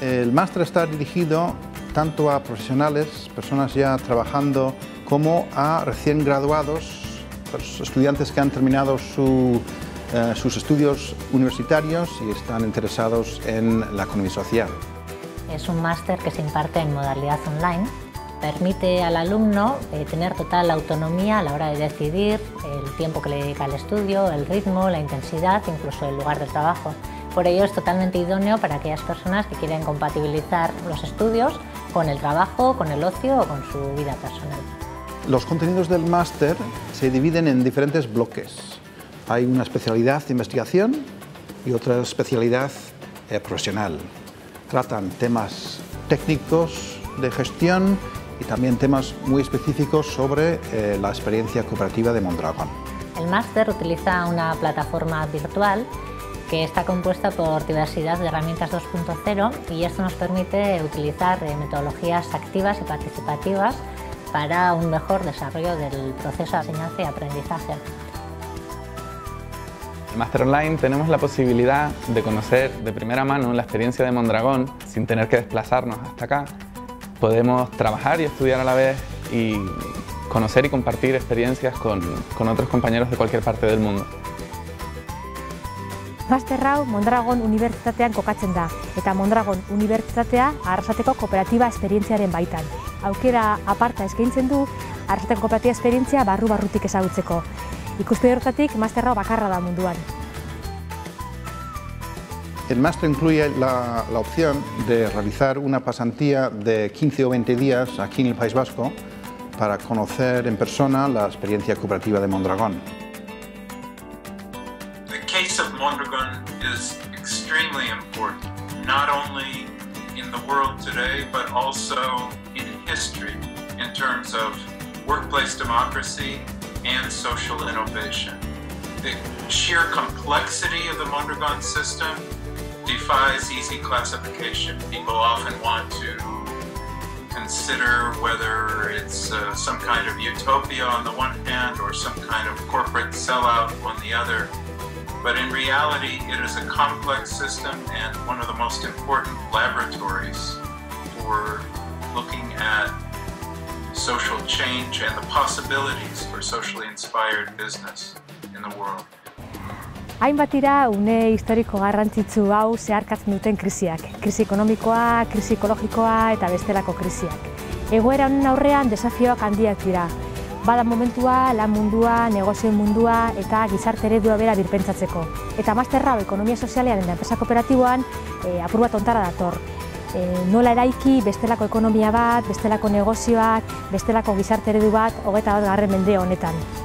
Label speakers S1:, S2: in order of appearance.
S1: El máster está dirigido tanto a profesionales, personas ya trabajando, como a recién graduados, estudiantes que han terminado eh, sus estudios universitarios y están interesados en la economía social.
S2: Es un máster que se imparte en modalidad online. Permite al alumno eh, tener total autonomía a la hora de decidir el tiempo que le dedica al estudio, el ritmo, la intensidad, incluso el lugar de trabajo. Por ello es totalmente idóneo para aquellas personas que quieren compatibilizar los estudios con el trabajo, con el ocio o con su vida personal.
S1: Los contenidos del máster se dividen en diferentes bloques. Hay una especialidad de investigación y otra especialidad eh, profesional. Tratan temas técnicos de gestión y también temas muy específicos sobre eh, la experiencia cooperativa de Mondragón.
S2: El máster utiliza una plataforma virtual que está compuesta por diversidad de herramientas 2.0 y esto nos permite utilizar eh, metodologías activas y participativas para un mejor desarrollo del proceso de enseñanza y aprendizaje.
S3: En Master Online tenemos la posibilidad de conocer de primera mano la experiencia de Mondragón sin tener que desplazarnos hasta acá. Podemos trabajar y estudiar a la vez y conocer y compartir experiencias con, con otros compañeros de cualquier parte del mundo.
S4: Master hau Mondragon Unibertsitatean kokatzen da eta Mondragon Unibertsitatea Arrasateko kooperatiba esperientziaren baitan. Aukera aparta eskaintzen du Arrasateko kooperatiba esperientzia barru-barrutik ezagutzeko. Ikuste hortatik Master hau bakarra da munduan.
S1: El máster incluye la, la opción de realizar una pasantía de 15 o 20 días aquí en el País Vasco para conocer en persona la experiencia cooperativa de Mondragón.
S5: Case of Mondragon is extremely important, not only in the world today, but also in history in terms of workplace democracy and social innovation. The sheer complexity of the Mondragon system defies easy classification. People often want to consider whether it's uh, some kind of utopia on the one hand or some kind of corporate sellout on the other. But in reality, it is a complex system and one of the most important laboratories for looking at social change and the possibilities for socially inspired business in the world.
S4: Hainbat dira une historiko garrantzitsu hau zeharkatzen duten krisiak. Krisi ekonomikoa, krisi ekologikoa eta bestelako krisiak. Egoera honen aurrean desafioak handiak dira, bada momentua lan mundua, negozio mundua eta gizarte eredua bera birpentsatzeko. Eta masterra ekonomia sozialean eta enpresa kooperatiboan e, apur bat ontara dator. E, nola eraiki bestelako ekonomia bat, bestelako negozioak, bestelako gizarte eredu bat, hogeta bat garren mende honetan.